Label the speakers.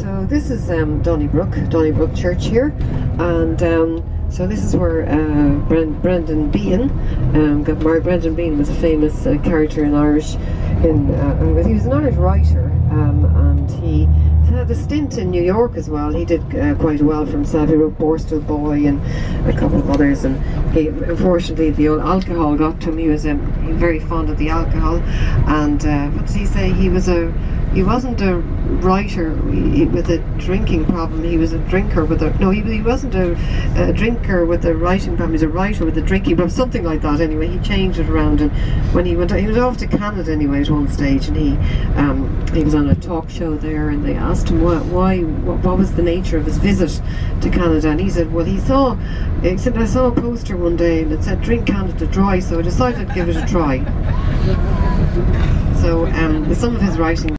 Speaker 1: this is um, Donnybrook, Donnybrook Church here, and um, so this is where uh, Bren- Brendan Behan um, got married. Brendan Behan was a famous uh, character in Irish, in uh, he was an Irish writer, um, and he had a stint in New York as well. He did uh, quite well for himself. He wrote Borstal Boy and a couple of others, and he, unfortunately the old alcohol got to him. He was um, very fond of the alcohol, and uh, what did he say? He was a he wasn't a writer with a drinking problem. He was a drinker with a no. He, he wasn't a, a drinker with a writing problem. He was a writer with a drinking problem, something like that. Anyway, he changed it around, and when he went, he went off to Canada anyway at one stage, and he um, he was on a talk show there, and they asked him what, why, what, what was the nature of his visit to Canada, and he said, well, he saw, he said, I saw a poster one day and it said, drink Canada dry, so I decided to give it a try. So um, some of his writing